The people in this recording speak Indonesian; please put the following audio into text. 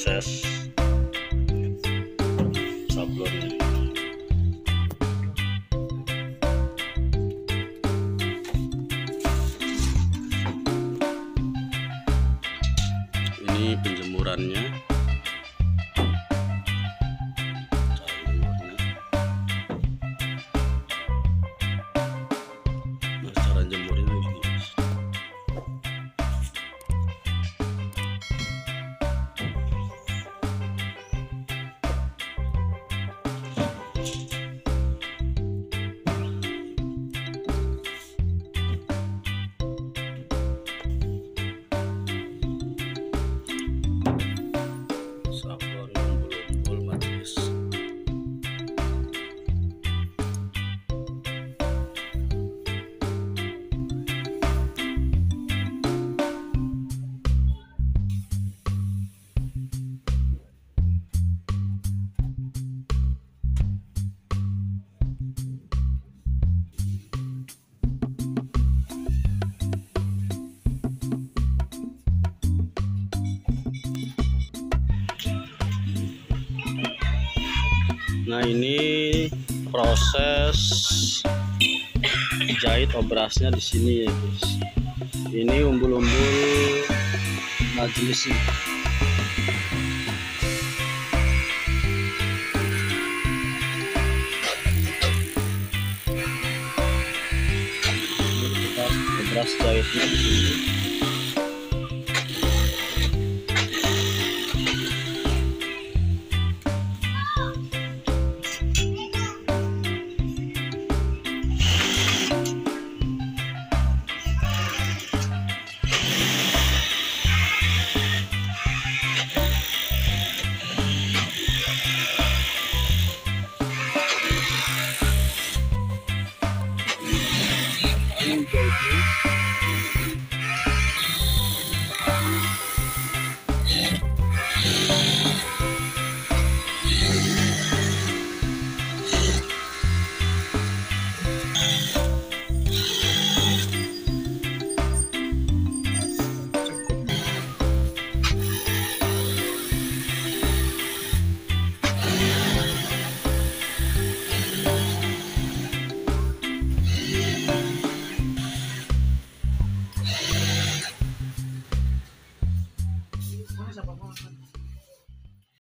proses sablonnya ini penjemurannya Nah ini proses jahit obrasnya di sini ya guys. Ini umbul-umbul majelis ini. Kita obras jahitnya di sini. Ini jahitnya.